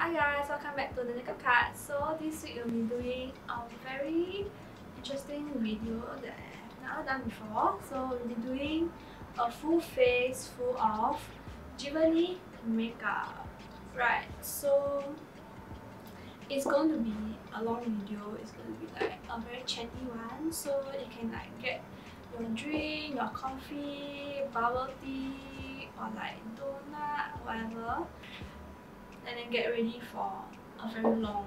Hi guys, welcome back to the Naked Cut. So this week we'll be doing a very interesting video that I have never done before. So we'll be doing a full face full of Giverny makeup. Right, so it's going to be a long video. It's going to be like a very chatty one. So you can like get your drink, your coffee, bubble tea, or like donut, whatever and then get ready for a very long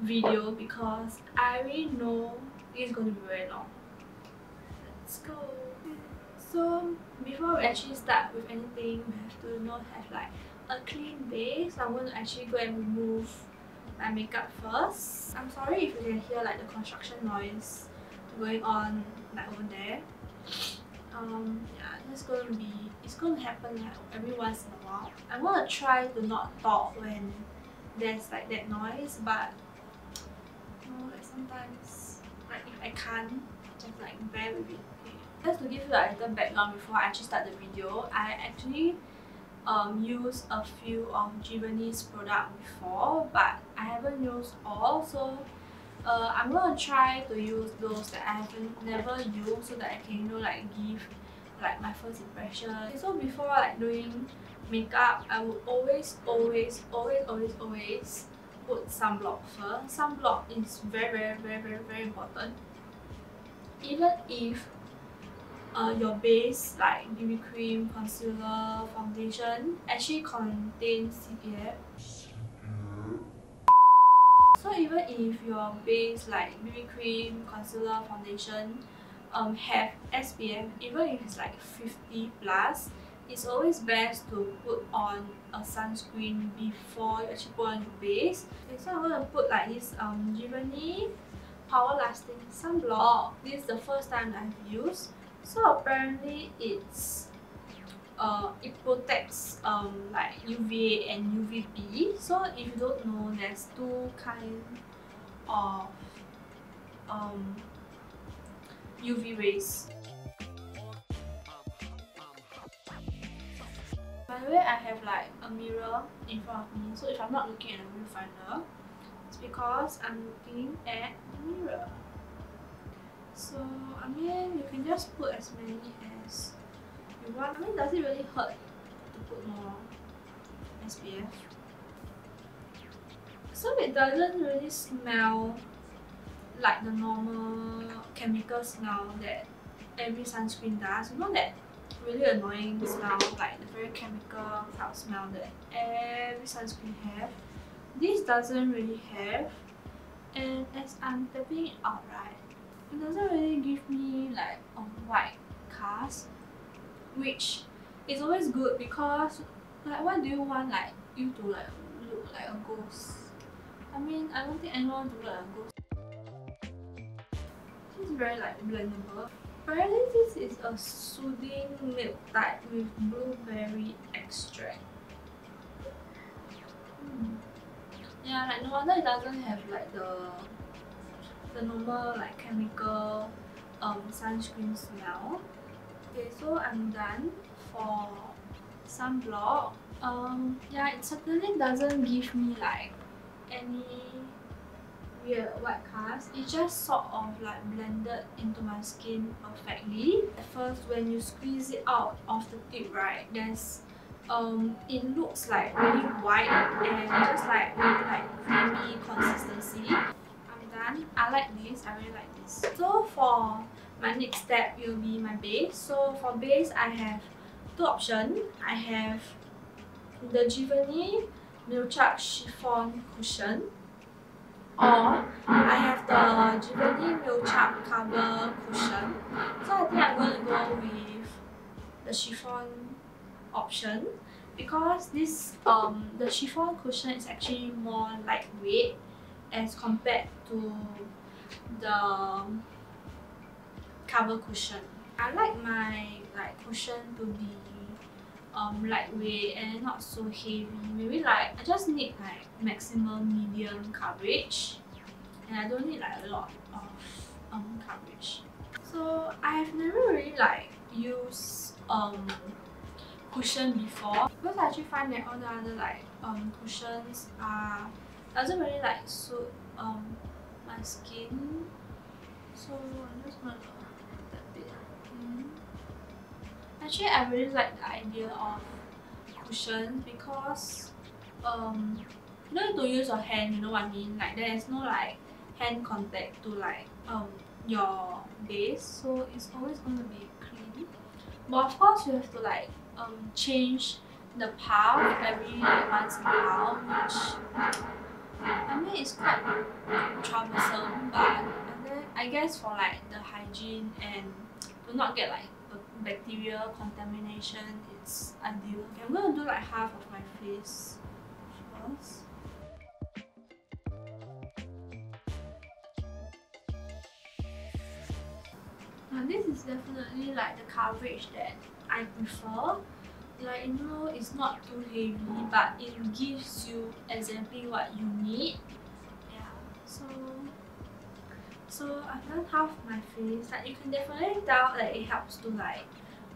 video because I already know it's going to be very long. Let's go! So before we actually start with anything, we have to not have like a clean base. I'm going to actually go and remove my makeup first. I'm sorry if you can hear like the construction noise going on like over there. Um, yeah, that's going to be, it's going to happen like every once in a while. I'm going to try to not talk when there's like that noise, but you know, like sometimes, like if I can't, just like bear with it. Okay. Just to give you a little background before I actually start the video, I actually um, used a few of Giverny's product before, but I haven't used all, so uh, I'm gonna try to use those that I haven't never used so that I can you know like give like my first impression. So before like doing makeup, I would always always always always always put sunblock first. Sunblock is very very very very very important. Even if uh, your base like BB cream, concealer, foundation actually contains SPF so even if your base like BB cream, concealer, foundation um, have SPF, even if it's like 50 plus, it's always best to put on a sunscreen before you actually put on your base. Okay, so I'm gonna put like this um Giverny Power Lasting Sunblock. This is the first time I've used. So apparently it's uh, it protects um, like UVA and UVB. So if you don't know, there's two kind of um, UV rays. By the way, I have like a mirror in front of me. So if I'm not looking at the viewfinder, it's because I'm looking at the mirror. So I mean, you can just put as many as. I mean, does it really hurt to put more SPF? So it doesn't really smell like the normal chemical smell that every sunscreen does. You know that really annoying smell, like the very chemical type smell that every sunscreen have. This doesn't really have. And as I'm tapping it out, right, it doesn't really give me like a white cast which is always good because like why do you want like you to like look like a ghost? I mean I don't think anyone to look like a ghost. Is very like blendable. Apparently this is a soothing milk type with blueberry extract. Hmm. Yeah, like no wonder it doesn't have like the the normal like chemical um sunscreen smell. Okay, so I'm done for sunblock. Um, yeah, it certainly doesn't give me like any weird white cast. It just sort of like blended into my skin perfectly. At first, when you squeeze it out of the tip, right, there's um, it looks like really white and just like really like creamy consistency. I'm done. I like this. I really like this. So for my next step will be my base. So for base, I have two options. I have the Giverny Milk Chiffon Cushion or I have the Giverny Milk Cover Cushion. So I think I'm going to go with the chiffon option because this um the chiffon cushion is actually more lightweight as compared to the cover cushion. I like my like cushion to be um lightweight and not so heavy. Maybe like I just need like maximum medium coverage and I don't need like a lot of um coverage. So I've never really like used um cushion before because I actually find that all the other like um cushions are doesn't really like suit um my skin so I'm just gonna Actually I really like the idea of cushions because um you don't to use your hand, you know what I mean? Like there is no like hand contact to like um your base so it's always gonna be clean. But of course you have to like um change the path every like once in a while which I mean it's quite troublesome but I guess for like the hygiene and to not get like bacterial contamination it's ideal. Okay, I'm gonna do like half of my face first. Now this is definitely like the coverage that I prefer. Like you know, it's not too heavy, but it gives you exactly what you need. Yeah. So so I've done half my face. Like you can definitely tell that it helps to like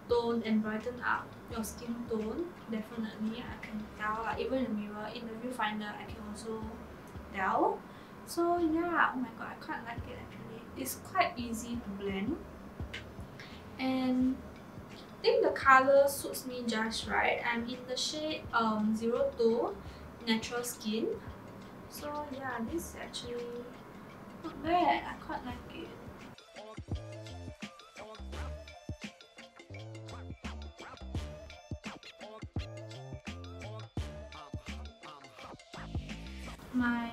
tone and brighten up your skin tone. Definitely, I can tell. Like even in the mirror, in the viewfinder, I can also tell. So yeah, oh my god, I quite like it actually. It's quite easy to blend and I think the color suits me just right. I'm in the shade um 02 Natural Skin. So yeah, this is actually like it. My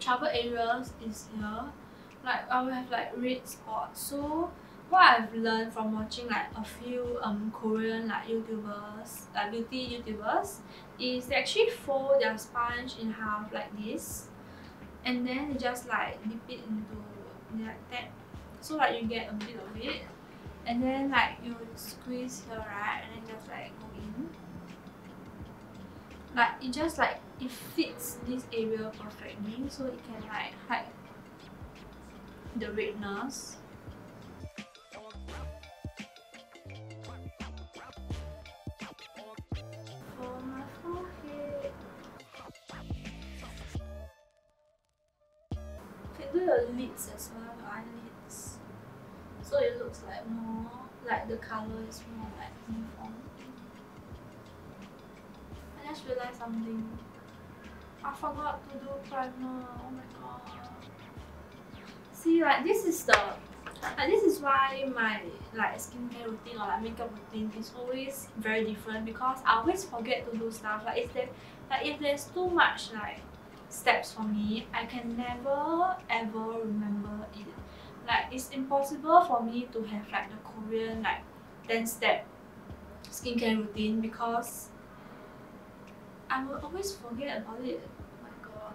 trouble areas is here. Like I will have like red spots. So what I've learned from watching like a few um Korean like YouTubers, like beauty YouTubers, is they actually fold their sponge in half like this, and then they just like dip it into like that, so like you get a bit of it, and then like you squeeze here right, and then just like go in. Like it just like it fits this area perfectly, so it can like hide the redness looks like more, like the colour is more like uniform. I just realized something. I forgot to do primer. Oh my god. See, like this is the, like this is why my like skincare routine or like makeup routine is always very different because I always forget to do stuff. Like if there, like if there's too much like steps for me, I can never ever remember it. Like it's impossible for me to have like the Korean like 10 step skincare routine because I will always forget about it. Oh my god.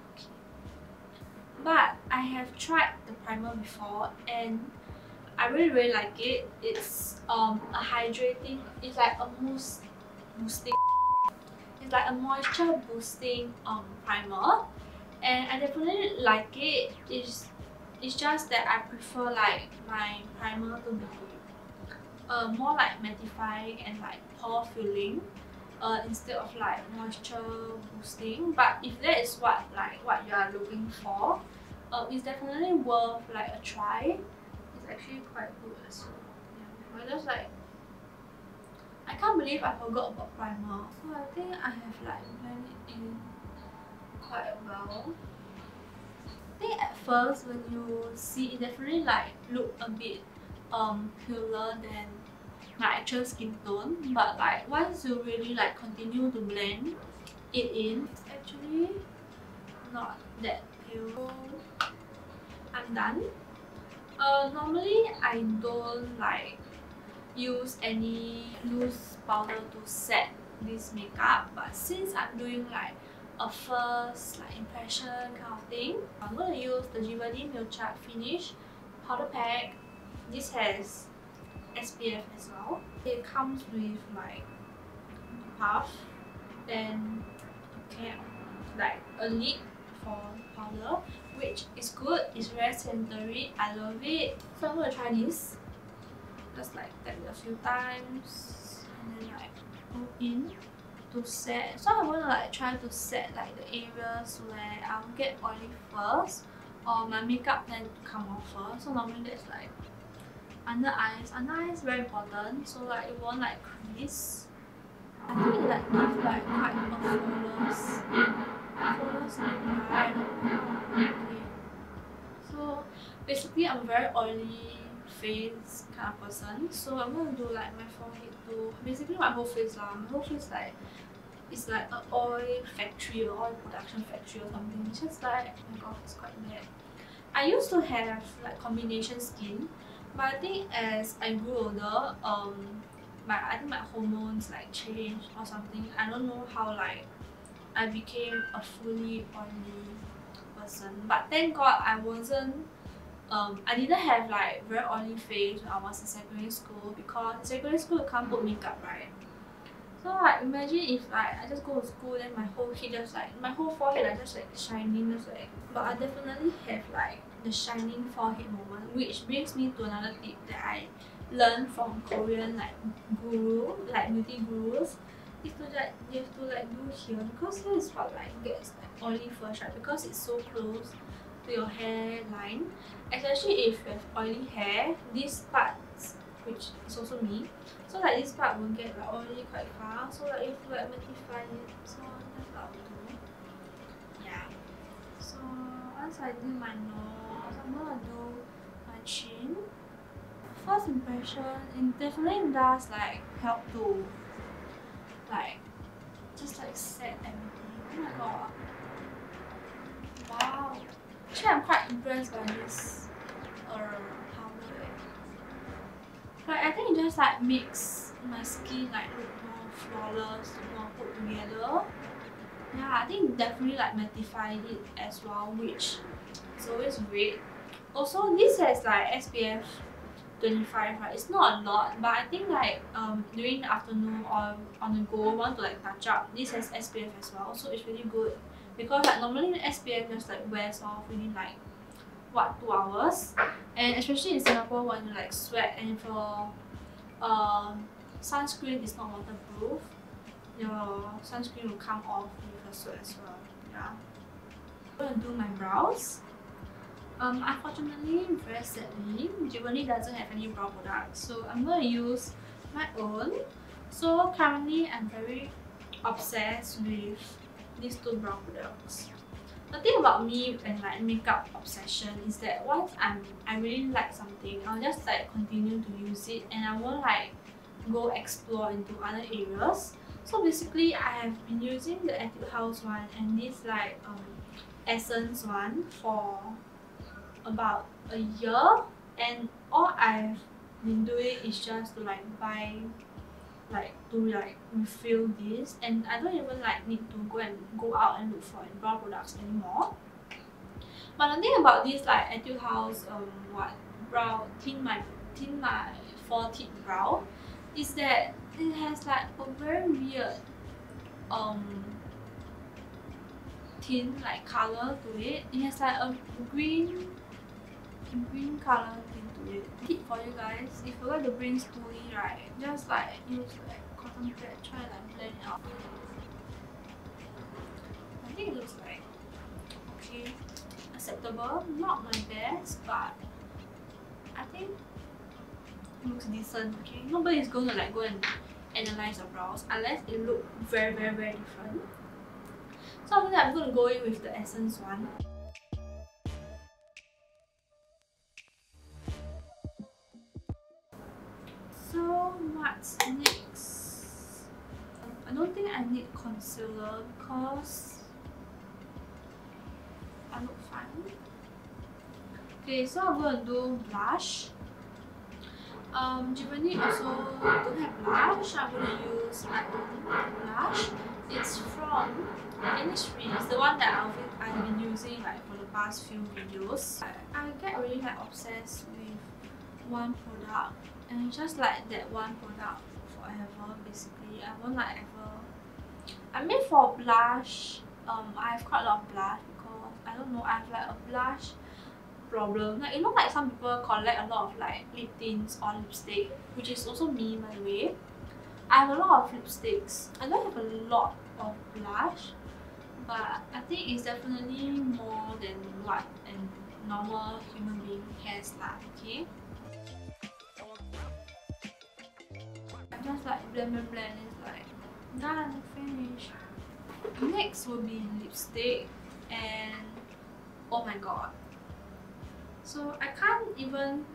But I have tried the primer before and I really really like it. It's um a hydrating, it's like a mousse boosting it's like a moisture boosting um primer and I definitely like it. It's, it's just that I prefer like my primer to be uh, more like mattifying and like pore filling uh, instead of like moisture boosting. But if that is what like what you are looking for, uh, it's definitely worth like a try. It's actually quite good as well. Yeah. But just like I can't believe I forgot about primer. So I think I have like blended in quite well. I think at first when you see it definitely like look a bit um paler than my actual skin tone but like once you really like continue to blend it in it's actually not that pale. I'm done. Uh, normally I don't like use any loose powder to set this makeup but since I'm doing like a first like impression kind of thing. I'm going to use the Giverny Milk Finish Powder Pact. This has SPF as well. It comes with like puff and okay, like a lid for powder which is good, it's very sanitary, I love it. So I'm going to try this. Just like tap a few times and then like go in to set so I want to like try to set like the areas where I'll get oily first or my makeup then come off first. So normally that's like under eyes. Under eyes very important. So like it won't like crease. I think it like give like quite a flawless flawless look right? Okay. So basically I'm very oily face kind of person. So I'm gonna do like my forehead too basically my whole face lah. My whole face like it's like a oil factory or oil production factory or something it's just like oh my god it's quite bad. I used to have like combination skin but I think as I grew older um my I think my hormones like changed or something. I don't know how like I became a fully oily person. But thank god I wasn't um, I didn't have like very oily face when I was in secondary school because in secondary school you can't put makeup right so like imagine if like I just go to school then my whole head just like my whole forehead like just like shining just like but I definitely have like the shining forehead moment which brings me to another tip that I learned from Korean like guru like beauty gurus. Is to like you have to like do here because here is what like gets like oily first right? Because it's so close to your hairline. Especially if you have oily hair this part which is also me. So like this part won't get like already quite fast so like you have to like mattify it so that's what I'll do. Yeah. So once I do my nose I'm gonna do my chin. First impression it definitely does like help to like just like set everything. Oh my god. Wow. Actually I'm quite impressed by this uh, like I think it just like makes my skin like look more flawless more put together. Yeah I think definitely like mattified it as well which is always great. Also this has like SPF 25 right? It's not a lot but I think like um during the afternoon or on the go want to like touch up this has SPF as well. So it's really good because like normally the SPF just like wears off within like what two hours and especially in Singapore when you like sweat and for um sunscreen is not waterproof your sunscreen will come off with the sweat as well yeah I'm gonna do my brows um, unfortunately, very sadly, Giverny doesn't have any brow products, so I'm gonna use my own. So currently, I'm very obsessed with these two brow products. The thing about me and like makeup obsession is that once I'm I really like something, I'll just like continue to use it and I won't like go explore into other areas. So basically, I have been using the Etude House one and this like um, Essence one for about a year and all I've been doing is just to like buy like to like refill this and I don't even like need to go and go out and look for brow products anymore but the thing about this like Etude House um what brow thin my thin my tip brow is that it has like a very weird um thin like colour to it. It has like a green green colour it. Tip for you guys, if you like to bring spoolie right, just like use like cotton pad, try like blend it out. I think it looks like okay, acceptable. Not my best, but I think it looks decent. Okay, nobody's gonna like go and analyze your brows unless it look very very very different. So after that, I'm gonna go in with the Essence one. What's next? I don't think I need concealer because I look fine. Okay, so I'm gonna do blush. Um, Giverny also don't have blush. I'm gonna use my own blush. It's from Innisfree. It's the one that I've, I've been using like for the past few videos. I, I get really like obsessed one product and just like that one product forever basically. I won't like ever I mean for blush, um I have quite a lot of blush because I don't know, I have like a blush problem. Like you know like some people collect a lot of like lip tints or lipstick, which is also me by the way. I have a lot of lipsticks. I don't have a lot of blush, but I think it's definitely more than what a normal human being has lah, okay? Just like blend blend blend, it's like done, finished. Next will be lipstick and oh my god. So I can't even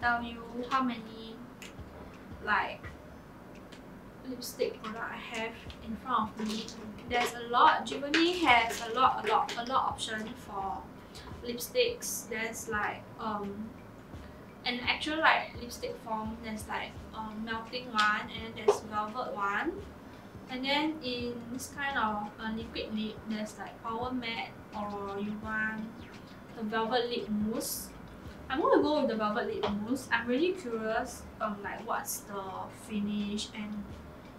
tell you how many like lipstick product I have in front of me. There's a lot. Giverny has a lot, a lot, a lot option for lipsticks. There's like um an actual like lipstick form. There's like um, melting one and there's velvet one. And then in this kind of uh, liquid lip, there's like power matte or you want the velvet lip mousse. I'm gonna go with the velvet lip mousse. I'm really curious um like what's the finish and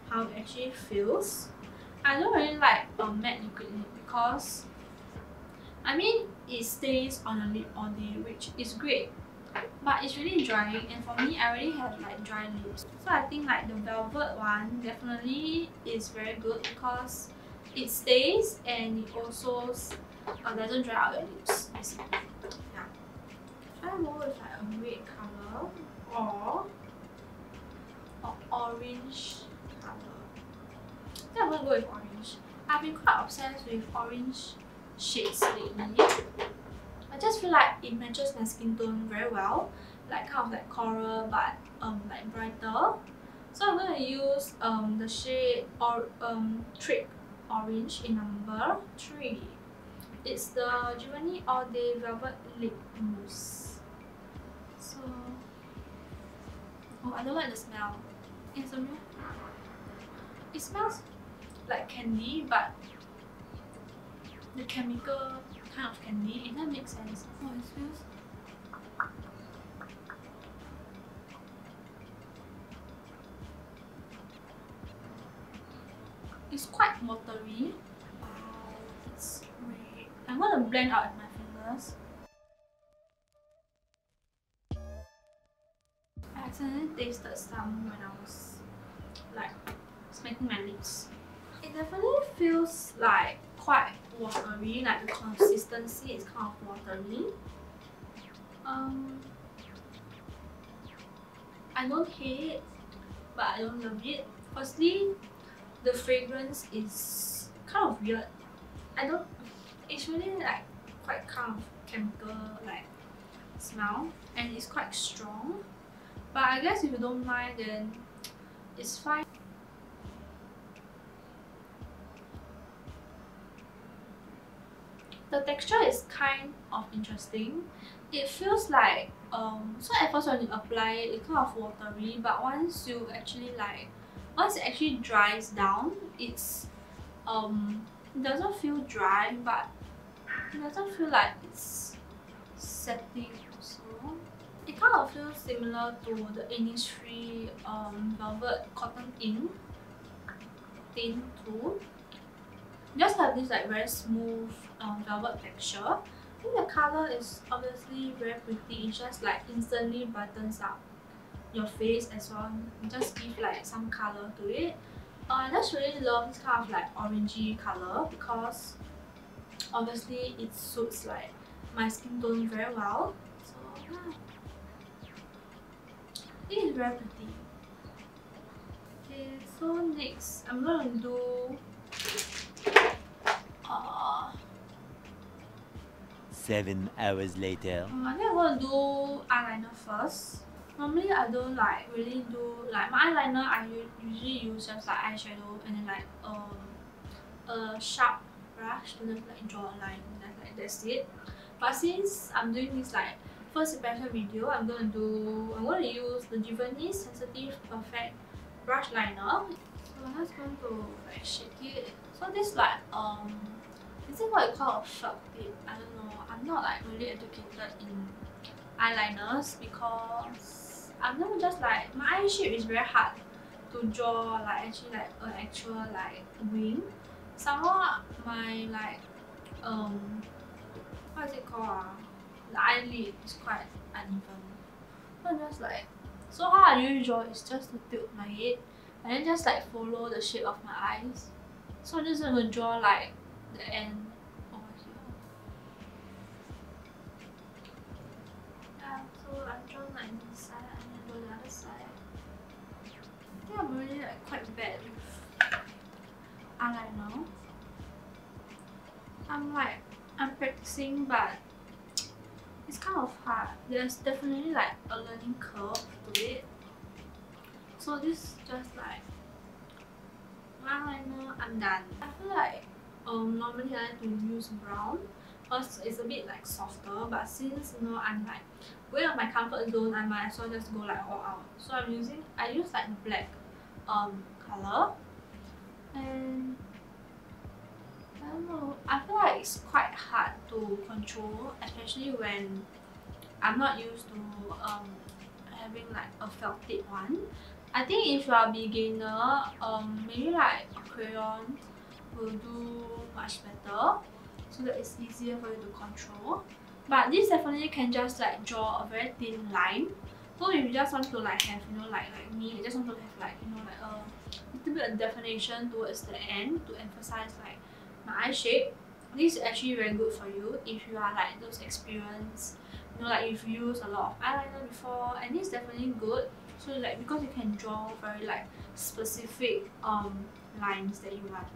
how it actually feels. I don't really like a matte liquid lip because I mean it stays on the lip all day which is great but it's really drying and for me I already have like dry lips so I think like the velvet one definitely is very good because it stays and it also uh, doesn't dry out your lips basically yeah try go with like a red color or, or orange think I'm gonna go with orange. I've been quite obsessed with orange shades lately. I just feel like it matches my skin tone very well. Like kind of like coral but um like brighter. So I'm gonna use um the shade or um Trick Orange in number three. It's the Giverny All Day Velvet Lip Mousse. So Oh I don't like the smell. It's a it smells like candy but the chemical kind of candy if that makes sense. Oh it feels it's quite watery. Wow it's great I'm gonna blend out with my fingers. I accidentally tasted some when I was like smacking my lips. It definitely feels like quite watery, like the consistency is kind of watery. Um, I don't hate it, but I don't love it. Firstly, the fragrance is kind of weird. I don't, it's really like quite kind of chemical like smell and it's quite strong. But I guess if you don't mind then it's fine. The texture is kind of interesting. It feels like um so at first when you apply it, it's kind of watery, but once you actually like once it actually dries down, it's um it doesn't feel dry, but it doesn't feel like it's setting also. It kind of feels similar to the Innisfree um, Velvet Cotton Ink tint too just have this like very smooth um, velvet texture. I think the color is obviously very pretty. It just like instantly brightens up your face as well. Just give like some color to it. Uh, I just really love this kind of like orangey color because obviously it suits like my skin tone very well. So yeah. It is very pretty. Okay, so next I'm gonna do Seven hours later. I think I'm gonna do eyeliner first. Normally I don't like really do like my eyeliner I usually use just like eyeshadow and then like um a sharp brush to just like draw a line that's like that's it. But since I'm doing this like first impression video, I'm gonna do I'm gonna use the Giverny Sensitive Perfect brush liner. So I'm just going to like shake it. So this like um is it what you call a sharp tip? I don't know. I'm not like really educated in eyeliners because I'm not just like my eye shape is very hard to draw like actually like an actual like wing. Somehow my like um what is it called ah? The eyelid is quite uneven. So just like so how I usually draw is just to tilt my head and then just like follow the shape of my eyes. So I'm just gonna draw like the end over here. Yeah, so I've drawn like this side and then go the other side. I think I'm really like quite bad with eyeliner. I'm like I'm practicing but it's kind of hard. There's definitely like a learning curve to it. So this is just like eyeliner, I'm done. I feel like um normally I like to use brown because it's a bit like softer but since you know I'm like on my comfort zone I might as well just go like all out. So I'm using I use like black um colour and I don't know. I feel like it's quite hard to control, especially when I'm not used to um having like a felt tip one. I think if you are a beginner, um maybe like crayon will do much better so that it's easier for you to control. But this definitely can just like draw a very thin line. So if you just want to like have, you know, like like me, you just want to have like, you know, like a little bit of definition towards the end to emphasize like my eye shape this is actually very good for you if you are like those experienced you know like you've used a lot of eyeliner before and this is definitely good so like because you can draw very like specific um lines that you want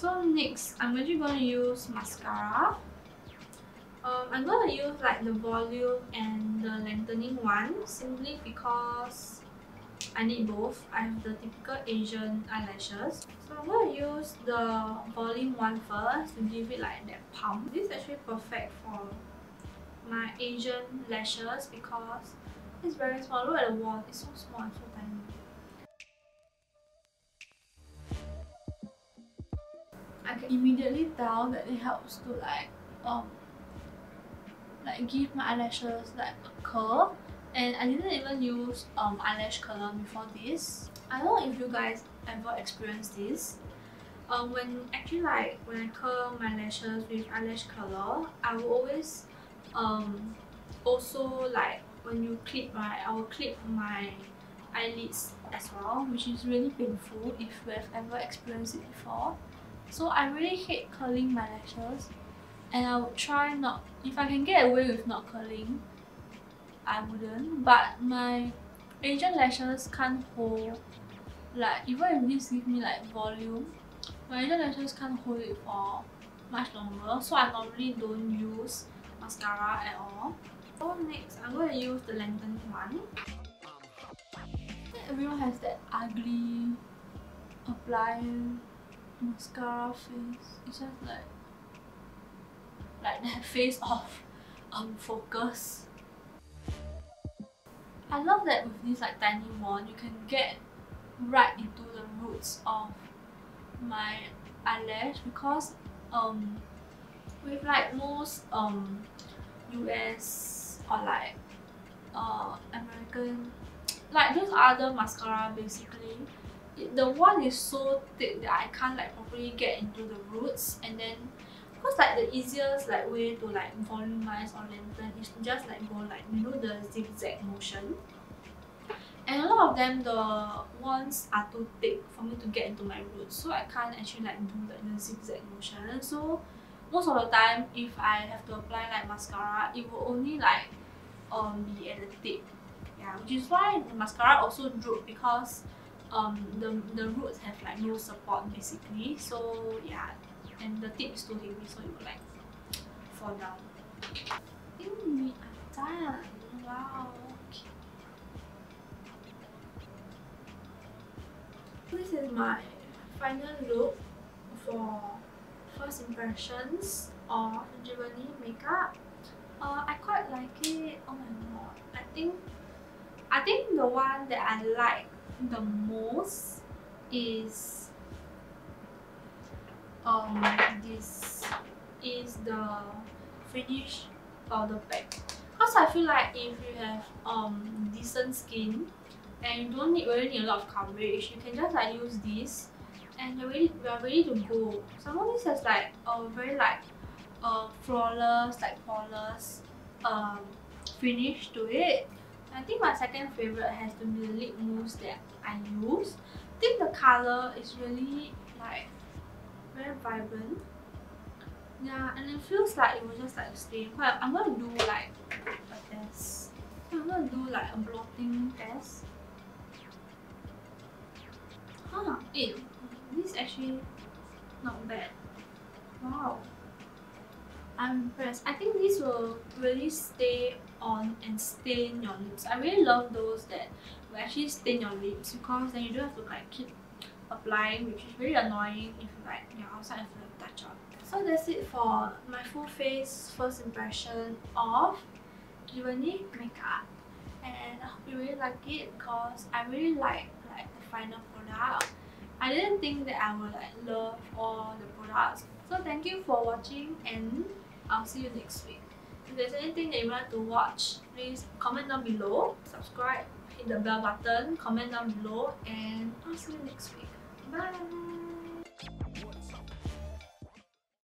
so next I'm actually going to use mascara um, I'm going to use like the volume and the lengthening one simply because I need both. I have the typical Asian eyelashes. So I'm going to use the volume one first to give it like that pump. This is actually perfect for my Asian lashes because it's very small. Look at the wand, it's so small and so tiny. I can immediately tell that it helps to like um like give my eyelashes like a curl and I didn't even use um, eyelash curler before this. I don't know if you guys ever experienced this. Um, when actually like when I curl my lashes with eyelash curler, I will always um also like when you clip right, I will clip my eyelids as well, which is really painful if you have ever experienced it before. So I really hate curling my lashes and I would try not if I can get away with not curling I wouldn't but my Asian lashes can't hold like even if this give me like volume my Asian lashes can't hold it for much longer so I normally don't use mascara at all. So next I'm going to use the lengthening one. Everyone has that ugly apply mascara face. It's just like like that face of um focus. I love that with this like tiny wand you can get right into the roots of my eyelash because um with like most um US or like uh American like those other mascara basically the one is so thick that I can't like properly get into the roots. And then because like the easiest like way to like volumize or lengthen is just like go like you know the zigzag motion. And a lot of them the ones are too thick for me to get into my roots. So I can't actually like do like the zigzag motion. So most of the time if I have to apply like mascara it will only like um be at the tip. Yeah which is why the mascara also droop because um the the roots have like no support basically so yeah and the tip is too heavy so it will like fall down. I think we are done. Wow. Okay. This is my final look for first impressions of Giverny makeup. Uh, I quite like it. Oh my god. I think I think the one that I like the most is um this is the finish powder pact. Because I feel like if you have um decent skin and you don't need really need a lot of coverage you can just like use this and you're ready, you're ready to go. Some of this has like a very like uh, flawless like flawless um, finish to it I think my second favourite has to be the lip mousse that I use. I think the colour is really like very vibrant. Yeah, and it feels like it was just like stain. But I'm gonna do like a test. I'm gonna do like a blotting test. Huh, it, this is actually not bad. Wow. I'm impressed. I think this will really stay on and stain your lips. I really love those that will actually stain your lips because then you don't have to like keep applying which is very annoying if like you're outside of the touch up. So that's it for my full face first impression of Giverny makeup and I hope you really like it because I really like like the final product. I didn't think that I would like love all the products. So thank you for watching and I'll see you next week there's anything that you want to watch, please comment down below, subscribe, hit the bell button, comment down below, and I'll see you next week. Bye!